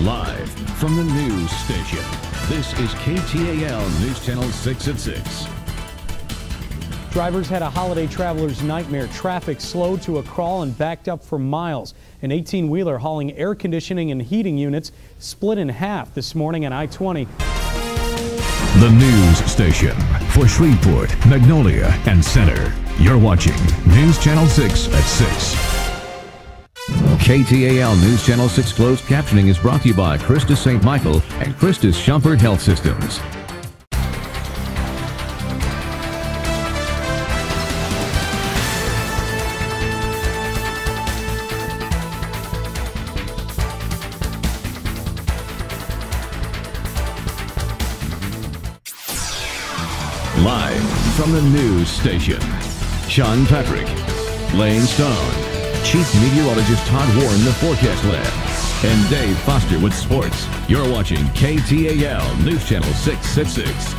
Live from the news station. This is KTAL News Channel 6 at 6. Drivers had a holiday traveler's nightmare. Traffic slowed to a crawl and backed up for miles. An 18 wheeler hauling air conditioning and heating units split in half this morning on I 20. The news station for Shreveport, Magnolia, and Center. You're watching News Channel 6 at 6. KTAL News Channel 6 closed captioning is brought to you by Christus St. Michael and Christus Shumpert Health Systems. Live from the news station, Sean Patrick, Lane Stone, Chief Meteorologist Todd Warren, the Forecast Lab, and Dave Foster with sports. You're watching KTAL News Channel 666.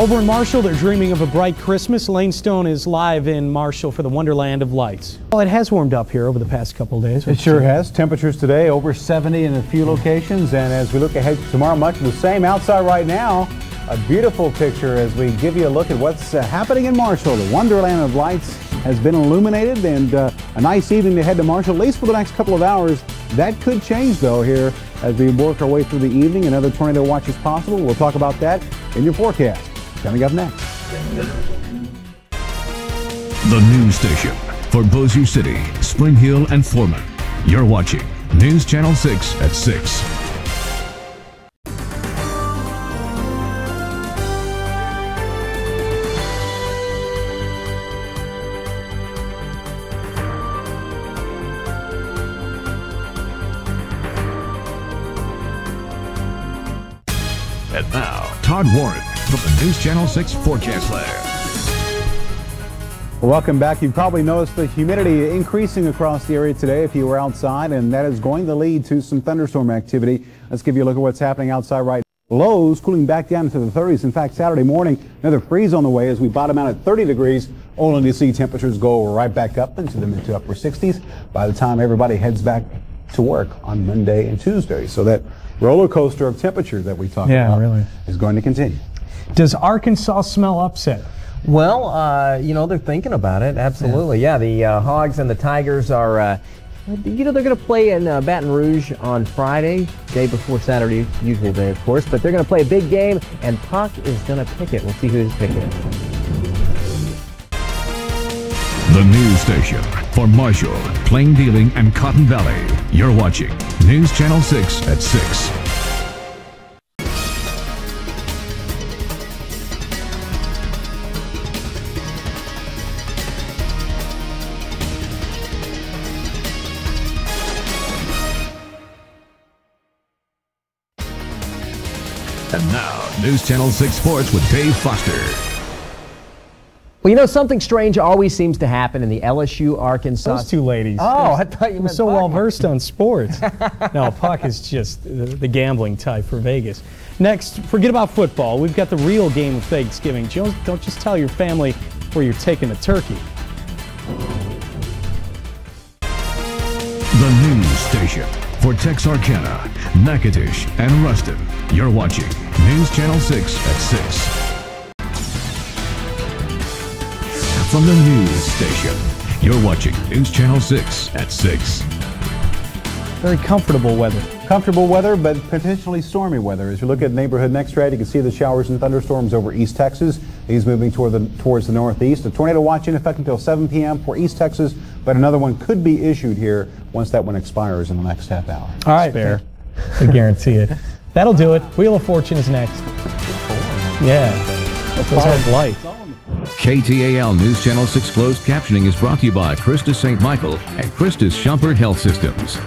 Over in Marshall, they're dreaming of a bright Christmas. Lane Stone is live in Marshall for the Wonderland of Lights. Well, it has warmed up here over the past couple of days. It sure has. Temperatures today over 70 in a few locations. And as we look ahead to tomorrow, much the same outside right now. A beautiful picture as we give you a look at what's uh, happening in Marshall. The Wonderland of Lights has been illuminated and uh, a nice evening to head to Marshall, at least for the next couple of hours. That could change though here as we work our way through the evening. Another tornado watch is possible. We'll talk about that in your forecast. Coming up next. The news station for Bossier City, Spring Hill, and Foreman. You're watching News Channel 6 at 6. And now, Todd Warren from the News Channel 6 Forecast Lab. Welcome back. You've probably noticed the humidity increasing across the area today if you were outside, and that is going to lead to some thunderstorm activity. Let's give you a look at what's happening outside right now. Lows cooling back down into the 30s. In fact, Saturday morning, another freeze on the way as we bottom out at 30 degrees, only to see temperatures go right back up into the mid to upper 60s by the time everybody heads back to work on Monday and Tuesday. So that roller coaster of temperature that we talked Yeah, about really. is going to continue. Does Arkansas smell upset? Well, uh, you know, they're thinking about it. Absolutely. Yeah, the uh, Hogs and the Tigers are, uh, you know, they're going to play in uh, Baton Rouge on Friday, day before Saturday, usual day, of course, but they're going to play a big game, and Puck is going to pick it. We'll see who's picking it. The news station for Marshall, Plain Dealing, and Cotton Valley. You're watching News Channel 6 at 6. And now, News Channel 6 Sports with Dave Foster. Well, you know, something strange always seems to happen in the LSU Arkansas. Those two ladies. Oh, I thought you I'm so Puck. well versed on sports. no, Puck is just the, the gambling type for Vegas. Next, forget about football. We've got the real game of Thanksgiving. Don't, don't just tell your family where you're taking the turkey. The news station for Texarkana, Natchitoches, and Ruston. You're watching News Channel 6 at 6. From the news station, you're watching News Channel 6 at 6. Very comfortable weather. Comfortable weather, but potentially stormy weather. As you look at neighborhood NEXRAD, you can see the showers and thunderstorms over East Texas. These moving toward the, towards the northeast. A tornado watch in effect until 7 p.m. for East Texas, but another one could be issued here once that one expires in the next half hour. All right, fair. I guarantee it. That'll do it. Wheel of Fortune is next. Yeah, those are light. KTAL News Channel 6 closed captioning is brought to you by Christus St. Michael and Christus Shumpert Health Systems.